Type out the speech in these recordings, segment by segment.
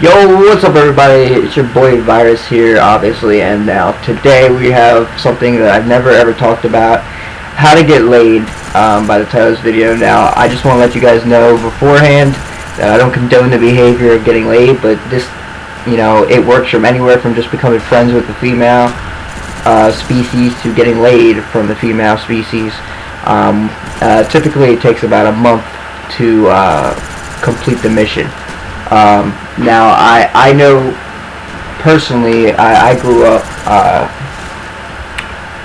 Yo, what's up everybody? It's your boy ViRuZ here, obviously, and now today we have something that I've never ever talked about, how to get laid, um, by the title of this video. Now, I just want to let you guys know beforehand that I don't condone the behavior of getting laid, but this, you know, it works from anywhere from just becoming friends with the female uh, species to getting laid from the female species. Um, uh, typically, it takes about a month to uh, complete the mission. Um, now, I, I know personally, I, I grew up, uh,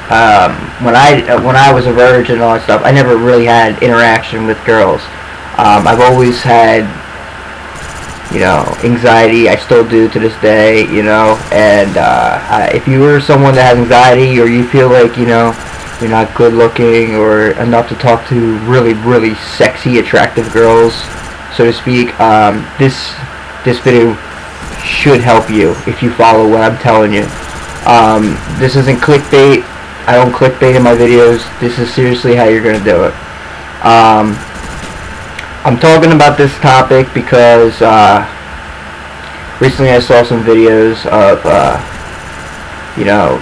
um, when I when I was a virgin and all that stuff, I never really had interaction with girls. Um, I've always had, you know, anxiety. I still do to this day, you know. And uh, I, if you are someone that has anxiety, or you feel like you know you're not good looking or enough to talk to really, really sexy, attractive girls, so to speak, um, this this video should help you if you follow what I'm telling you. Um, this isn't clickbait. I don't clickbait in my videos. This is seriously how you're going to do it. Um, I'm talking about this topic because uh, recently I saw some videos of, uh, you know,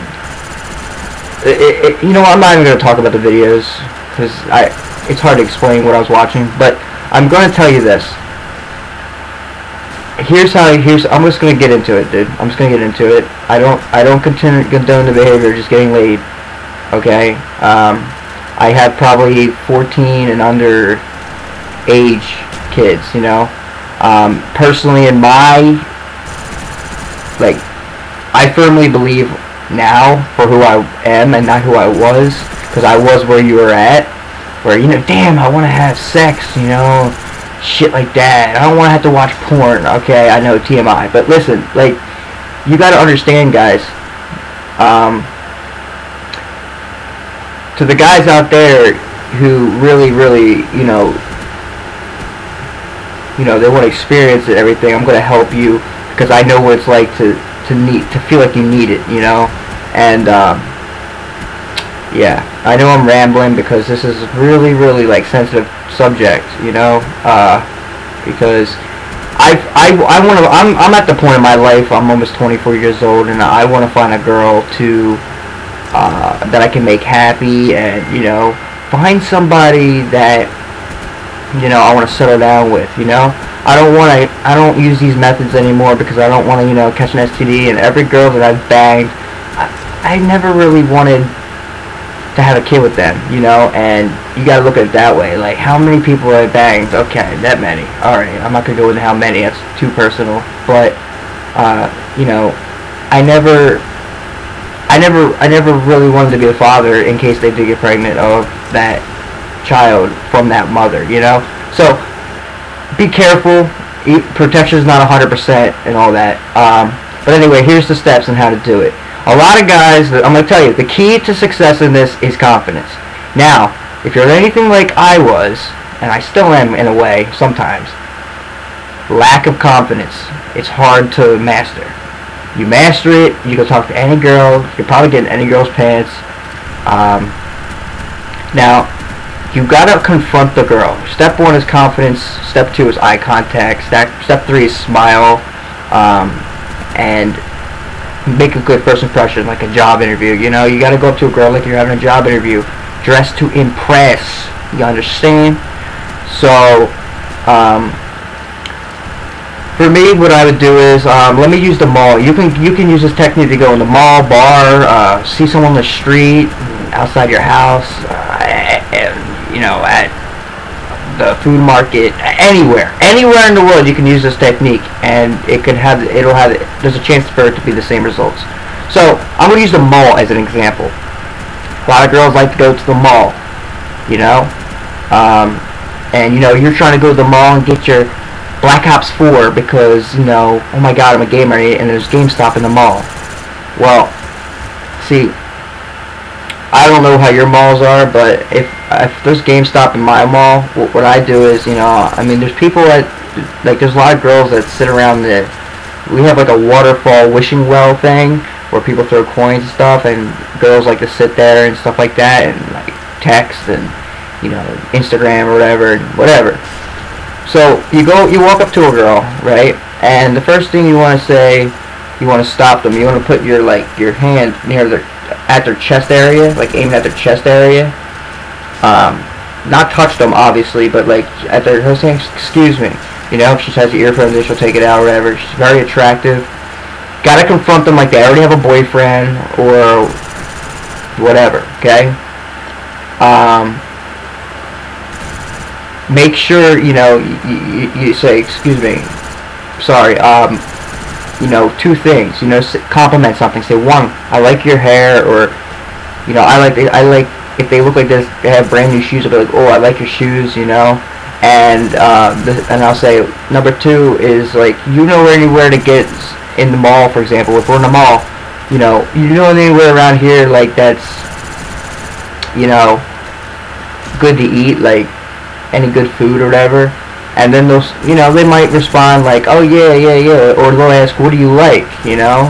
it, it, you know, I'm not even going to talk about the videos because I it's hard to explain what I was watching, but I'm going to tell you this. Here's how. Here's. I'm just going to get into it, dude. I'm just going to get into it. I don't. I don't continue, condone the behavior just getting laid. Okay. Um, I have probably 14 and under age kids. You know. Um, personally, in my like, I firmly believe now for who I am and not who I was, because I was where you were at where you know, damn, I want to have sex, you know, shit like that. I don't want to have to watch porn. Okay, I know TMI, but listen, like, you got to understand, guys. Um, to the guys out there who really, really, you know, you know, they want to experience it, everything. I'm going to help you because I know what it's like to to need to feel like you need it, you know, and. Um, yeah, I know I'm rambling because this is really, really like sensitive subject, you know, uh, because I, I, I want to, I'm, I'm at the point in my life, I'm almost 24 years old, and I want to find a girl to, uh, that I can make happy, and, you know, find somebody that, you know, I want to settle down with, you know, I don't want to, I don't use these methods anymore because I don't want to, you know, catch an STD, and every girl that I've banged, I, I never really wanted to have a kid with them, you know, and you gotta look at it that way. Like, how many people are banged? Okay, that many. Alright, I'm not gonna go into how many, that's too personal. But, uh, you know, I never, I never, I never really wanted to be a father in case they did get pregnant of that child from that mother, you know? So, be careful. Protection is not 100% and all that. Um, but anyway, here's the steps on how to do it a lot of guys, I'm going to tell you, the key to success in this is confidence. Now, if you're anything like I was, and I still am in a way sometimes, lack of confidence. It's hard to master. You master it, you can talk to any girl, you're probably getting any girl's pants. Um, now, you gotta confront the girl. Step one is confidence. Step two is eye contact. Step, step three is smile. Um, and make a good first impression, like a job interview. You know, you got to go up to a girl like you're having a job interview, dressed to impress. You understand? So, um, for me, what I would do is, um, let me use the mall. You can you can use this technique to go in the mall, bar, uh, see someone on the street, outside your house, uh, and, you know, at the food market, anywhere, anywhere in the world, you can use this technique, and it can have, it'll have, there's a chance for it to be the same results. So I'm to use the mall as an example. A lot of girls like to go to the mall, you know, um, and you know you're trying to go to the mall and get your Black Ops 4 because you know, oh my God, I'm a gamer, and there's GameStop in the mall. Well, see, I don't know how your malls are, but if if there's GameStop in my mall, what, what I do is, you know, I mean, there's people that like there's a lot of girls that sit around the. We have like a waterfall wishing well thing where people throw coins and stuff, and girls like to sit there and stuff like that, and like text and you know Instagram or whatever, whatever. So you go, you walk up to a girl, right? And the first thing you want to say, you want to stop them. You want to put your like your hand near their at their chest area, like aiming at their chest area. Um, not touch them obviously, but like at their saying, excuse me. You know, if she has the earphones she'll take it out or whatever. She's very attractive. Gotta confront them like they already have a boyfriend or whatever, okay? Um, make sure, you know, you, you, you say, excuse me, sorry, um, you know, two things, you know, compliment something. Say, one, I like your hair, or, you know, I like, I like, if they look like this, they have brand new shoes, I'll be like, oh, I like your shoes, you know? And, uh, and I'll say, number two is, like, you know anywhere to get in the mall, for example, if we're in the mall, you know, you know anywhere around here, like, that's, you know, good to eat, like, any good food or whatever, and then they'll, you know, they might respond like, oh yeah, yeah, yeah, or they'll ask, what do you like, you know?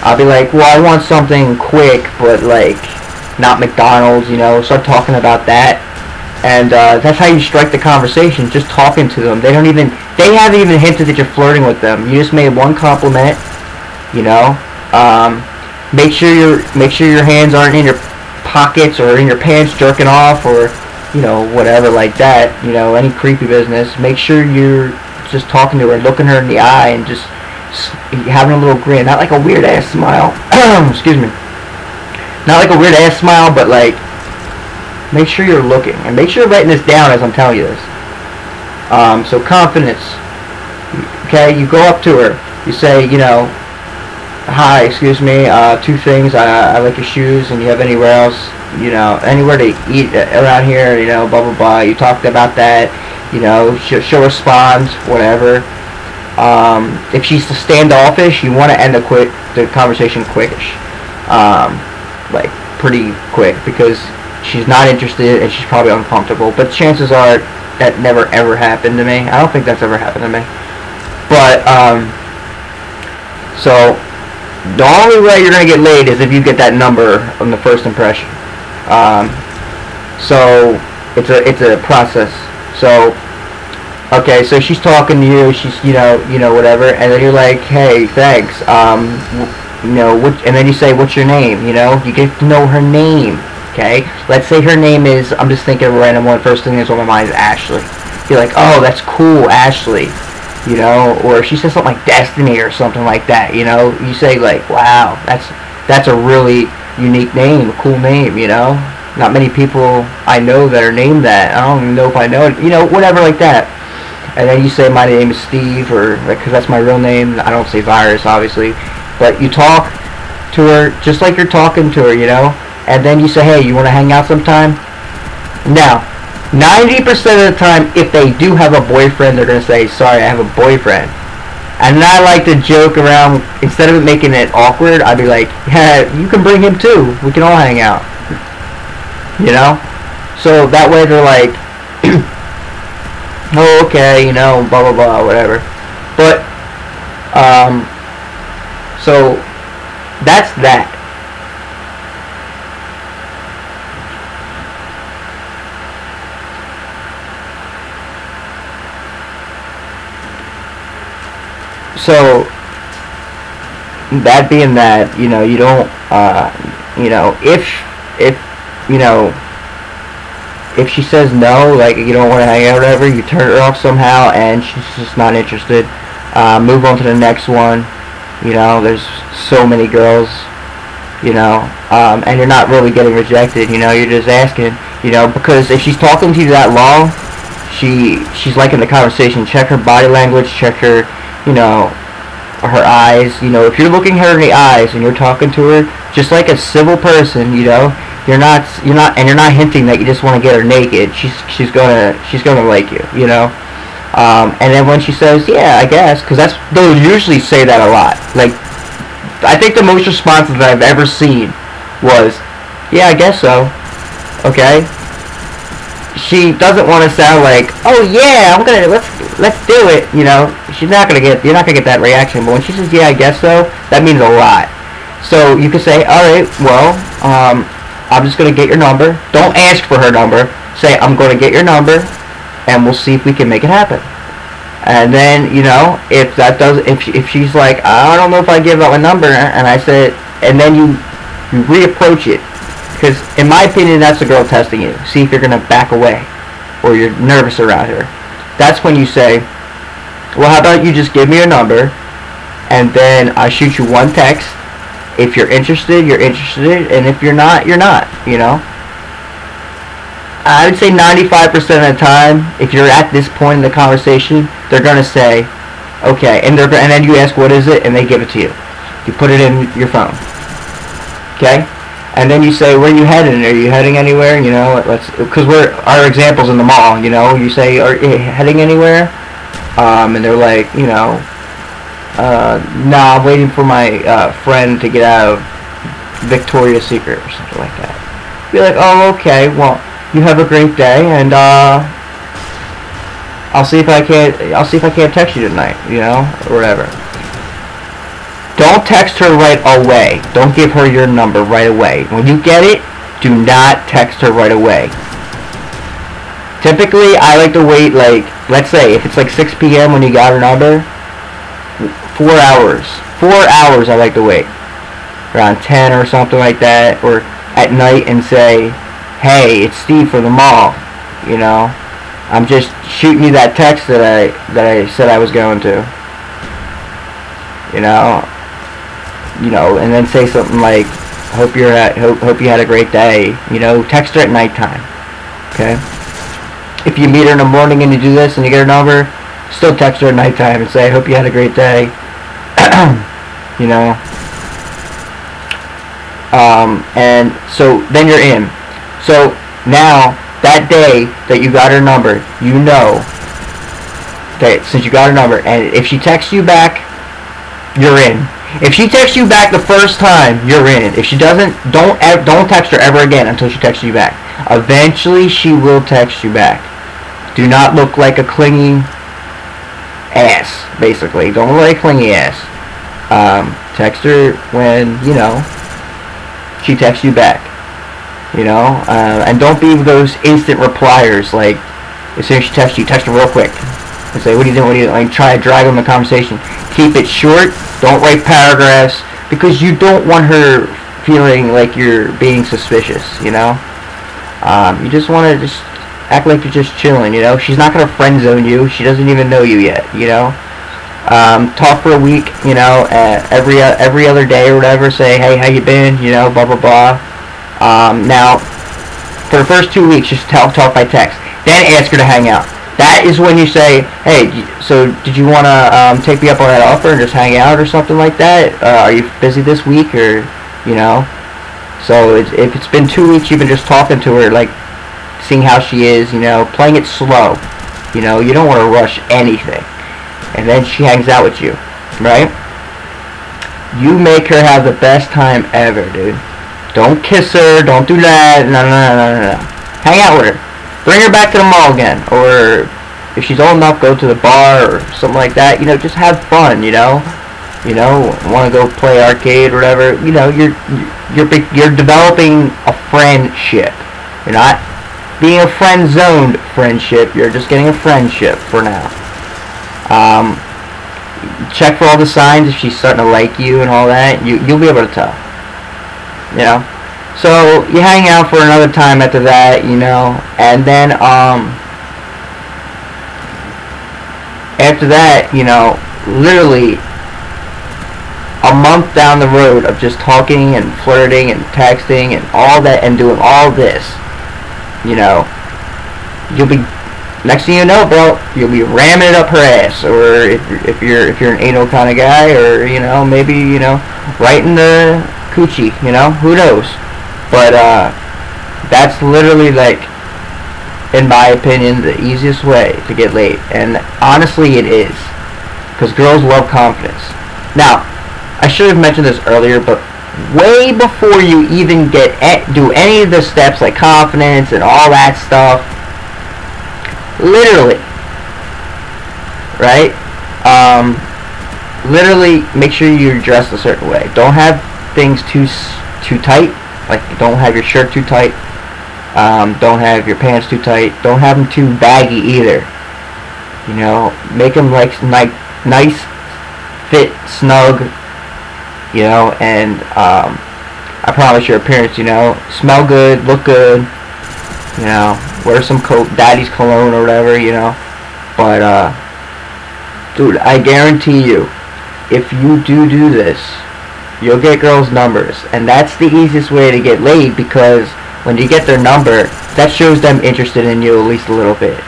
I'll be like, well, I want something quick, but like, not McDonald's, you know, start talking about that. And uh, that's how you strike the conversation, just talking to them. They don't even, they haven't even hinted that you're flirting with them. You just made one compliment, you know. Um, make sure your, make sure your hands aren't in your pockets or in your pants jerking off or you know, whatever like that, you know, any creepy business, make sure you're just talking to her, looking her in the eye, and just having a little grin, not like a weird ass smile. Excuse me. Not like a weird ass smile, but like, make sure you're looking, and make sure you're writing this down as I'm telling you this. Um, so confidence. Okay, you go up to her, you say, you know, hi, excuse me, uh, two things, I, I like your shoes, and you have anywhere else you know, anywhere to eat around here, you know, blah, blah, blah. You talked about that, you know, she'll, she'll respond, whatever. Um, if she's standoffish, you want to end the quick the conversation quickish, um, like pretty quick, because she's not interested and she's probably uncomfortable. But chances are that never ever happened to me. I don't think that's ever happened to me. But um, so the only way you're gonna get laid is if you get that number on the first impression. Um, so it's a it's a process. So okay, so she's talking to you. She's you know you know whatever, and then you're like, hey, thanks. Um, you know what? And then you say, what's your name? You know, you get to know her name. Okay, let's say her name is. I'm just thinking of a random one. First thing that's on my mind is Ashley. You're like, oh, that's cool, Ashley. You know, or if she says something like Destiny or something like that. You know, you say like, wow, that's that's a really unique name, a cool name, you know? Not many people I know that are named that. I don't even know if I know it, you know, whatever like that. And then you say my name is Steve, or because that's my real name. I don't say ViRuZ, obviously, but you talk to her just like you're talking to her, you know. And then you say, hey, you want to hang out sometime? Now, 90% of the time, if they do have a boyfriend, they're going to say, sorry, I have a boyfriend. And I like to joke around, instead of making it awkward, I'd be like, yeah, you can bring him too. We can all hang out. You know? So that way they're like, oh, okay, you know, blah, blah, blah, whatever. But, um, so that's that. So that being that you know you don't uh, you know if if you know if she says no like you don't want to hang out or whatever you turn her off somehow and she's just not interested uh, move on to the next one. You know there's so many girls you know um, and you're not really getting rejected you know you're just asking you know because if she's talking to you that long she she's liking the conversation check her body language check her you know, her eyes. You know, if you're looking her in the eyes and you're talking to her just like a civil person, you know, you're not you're not and you're not hinting that you just want to get her naked. She's she's gonna she's gonna like you, you know. Um, and then when she says, "Yeah, I guess," because that's they'll usually say that a lot. Like, I think the most responses that I've ever seen was, "Yeah, I guess so." Okay, she doesn't want to sound like, oh yeah, I'm gonna let's let's do it. You know, she's not gonna get you're not gonna get that reaction. But when she says, yeah, I guess so, that means a lot. So you can say, all right, well, um, I'm just gonna get your number. Don't ask for her number. Say, I'm gonna get your number, and we'll see if we can make it happen. And then you know if that does if if she's like I don't know if I give out my number and I said and then you you reapproach it because in my opinion that's the girl testing you see if you're gonna back away or you're nervous around her that's when you say well how about you just give me your number and then I shoot you one text if you're interested you're interested and if you're not you're not you know I would say 95% of the time, if you're at this point in the conversation, they're going to say, okay, and, they're, and then you ask what is it, and they give it to you. You put it in your phone. Okay? And then you say, where are you heading? Are you heading anywhere? You know, let's, because we're, our examples in the mall, you know, you say, are you heading anywhere? Um, and they're like, you know, uh, nah, I'm waiting for my uh, friend to get out of Victoria's Secret or something like that. Be like, oh, okay, well, you have a great day, and uh, I'll see if I can't. I'll see if I can't text you tonight. You know, or whatever. Don't text her right away. Don't give her your number right away. When you get it, do not text her right away. Typically, I like to wait like, let's say, if it's like 6 p.m. when you got her number, four hours. Four hours I like to wait. Around 10 or something like that, or at night and say, hey, it's Steve from the mall, you know. I'm just shooting you that text that I that I said I was going to. You know, you know, and then say something like, "Hope you're at hope hope you had a great day." You know, text her at nighttime. Okay. If you meet her in the morning and you do this and you get her number, still text her at nighttime and say, "Hope you had a great day." you know. Um, and so then you're in. So now, that day that you got her number, you know that since you got her number, and if she texts you back, you're in. If she texts you back the first time, you're in. If she doesn't, don't don't text her ever again until she texts you back. Eventually, she will text you back. Do not look like a clingy ass, basically. Don't look like a clingy ass. Um, text her when, you know, she texts you back you know, uh, and don't be those instant repliers. Like as soon as she texts you, text her real quick and say, "What are you doing? What are you doing?" Like try to drag on the conversation. Keep it short. Don't write paragraphs because you don't want her feeling like you're being suspicious. You know, um, you just want to just act like you're just chilling. You know, she's not gonna friend zone you. She doesn't even know you yet. You know. Um, talk for a week, you know, uh, every uh, every other day or whatever. Say, hey, how you been? You know, blah blah blah. Um, now, for the first two weeks, just talk, talk by text. Then ask her to hang out. That is when you say, hey, so did you want to um, take me up on that offer and just hang out or something like that? Uh, are you busy this week or, you know? So it's, if it's been two weeks, you've been just talking to her, like seeing how she is, you know, playing it slow. You know, you don't want to rush anything. And then she hangs out with you, right? You make her have the best time ever, dude. Don't kiss her. Don't do that. No, no, no, no, no. Hang out with her. Bring her back to the mall again. Or if she's old enough, go to the bar or something like that. You know, just have fun. You know, you know, want to go play arcade or whatever. You know, you're you're you're developing a friendship. You're not being a friend zoned friendship. You're just getting a friendship for now. Um, check for all the signs if she's starting to like you and all that. You you'll be able to tell you know. So you hang out for another time after that, you know, and then um after that, you know, literally a month down the road of just talking and flirting and texting and all that and doing all this, you know, you'll be next thing you know, bro, you'll be ramming it up her ass, or if, if you're if you're an anal kind of guy, or you know maybe you know right in the coochie, you know? Who knows? But uh, that's literally like, in my opinion, the easiest way to get laid. And honestly, it is. Because girls love confidence. Now, I should have mentioned this earlier, but way before you even get do any of the steps like confidence and all that stuff, literally, right? Um, literally, make sure you're dressed a certain way. Don't have things too too tight. Like don't have your shirt too tight. Um, don't have your pants too tight. Don't have them too baggy either. You know, make them like nice, nice, fit, snug. You know, and um, I promise your appearance. You know, smell good, look good. You know, wear some daddy's cologne or whatever. You know, but uh, dude, I guarantee you, if you do do this, you'll get girls' numbers, and that's the easiest way to get laid because when you get their number, that shows them interested in you at least a little bit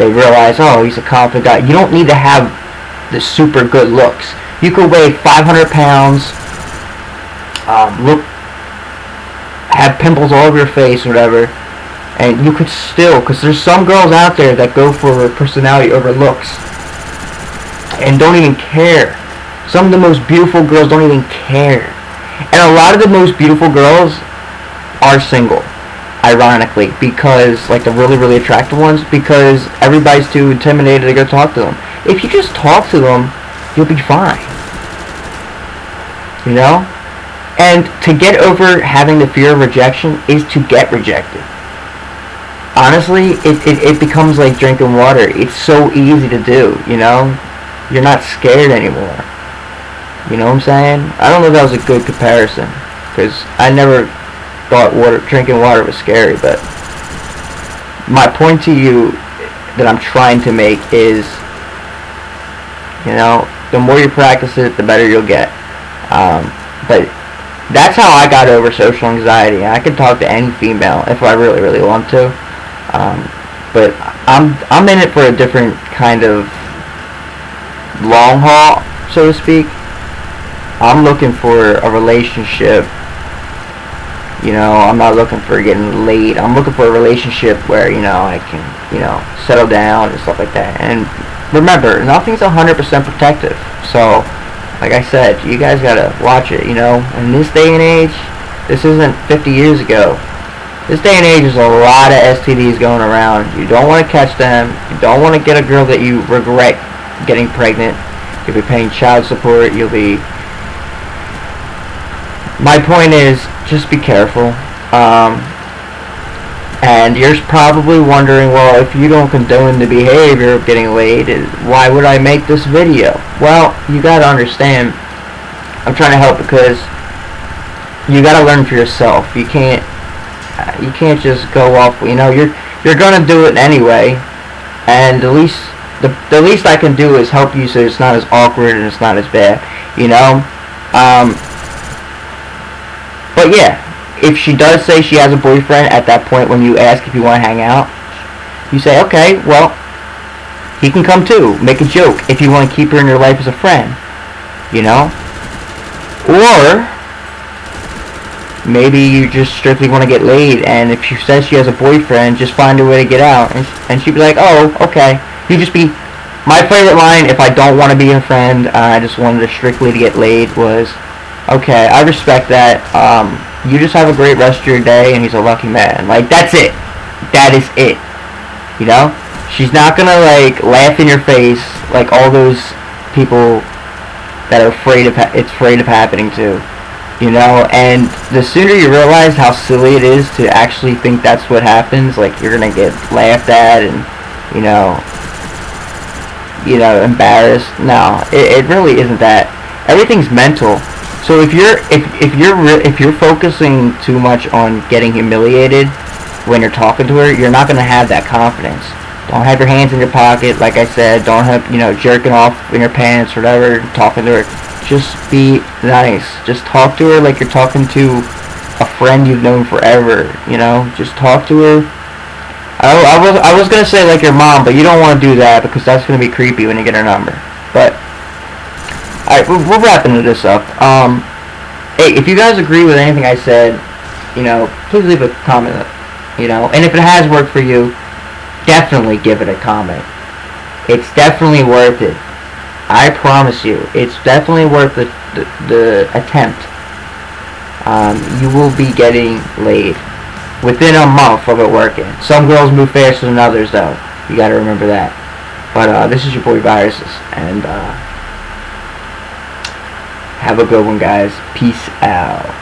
they realize, oh, he's a confident guy. You don't need to have the super good looks. You could weigh 500 pounds, um, look, have pimples all over your face or whatever, and you could still, because there's some girls out there that go for personality over looks and don't even care. Some of the most beautiful girls don't even care. And a lot of the most beautiful girls are single ironically, because like the really really attractive ones, because everybody's too intimidated to go talk to them. If you just talk to them, you'll be fine. You know? And to get over having the fear of rejection is to get rejected. Honestly, it, it, it becomes like drinking water. It's so easy to do, you know? You're not scared anymore. You know what I'm saying? I don't know if that was a good comparison. Because I never thought water, drinking water was scary, but my point to you that I'm trying to make is, you know, the more you practice it, the better you'll get. Um, but that's how I got over social anxiety. I can talk to any female if I really, really want to. Um, but I'm I'm in it for a different kind of long haul, so to speak. I'm looking for a relationship you know, I'm not looking for getting laid. I'm looking for a relationship where, you know, I can, you know, settle down and stuff like that. And remember, nothing's 100% protective. So, like I said, you guys gotta watch it, you know. In this day and age, this isn't 50 years ago. This day and age is a lot of STDs going around. You don't want to catch them. You don't want to get a girl that you regret getting pregnant. You'll be paying child support. You'll be my point is just be careful. Um, and you're probably wondering, well, if you don't condone the behavior of getting laid, why would I make this video? Well, you gotta understand, I'm trying to help because you gotta learn for yourself. You can't, you can't just go off. You know, you're you're gonna do it anyway, and the least the the least I can do is help you so it's not as awkward and it's not as bad. You know, um, but yeah, if she does say she has a boyfriend at that point when you ask if you want to hang out, you say, okay, well, he can come too. Make a joke if you want to keep her in your life as a friend. You know? Or maybe you just strictly want to get laid and if she says she has a boyfriend, just find a way to get out. And, she'd be like, oh, okay. You just be... My favorite line, if I don't want to be a friend, uh, I just wanted to strictly to get laid, was... Okay, I respect that. Um, you just have a great rest of your day, and he's a lucky man. Like, that's it. That is it. You know? She's not gonna, like, laugh in your face like all those people that are afraid of it's afraid of happening to. You know? And the sooner you realize how silly it is to actually think that's what happens, like, you're gonna get laughed at and, you know, you know, embarrassed. No, it, it really isn't that. Everything's mental so if you're if if you're if you're focusing too much on getting humiliated when you're talking to her, you're not gonna have that confidence. Don't have your hands in your pocket, like I said. Don't have you know jerking off in your pants or whatever. Talking to her, just be nice. Just talk to her like you're talking to a friend you've known forever. You know, just talk to her. I, I was I was gonna say like your mom, but you don't want to do that because that's gonna be creepy when you get her number. But Alright, we're, we're wrapping this up. Um, hey, if you guys agree with anything I said, you know, please leave a comment, you know, and if it has worked for you, definitely give it a comment. It's definitely worth it. I promise you, it's definitely worth the, the, the attempt. Um, you will be getting laid within a month of it working. Some girls move faster than others, though. You gotta remember that. But uh, this is your boy ViRuZeS, and uh, have a good one, guys. Peace out.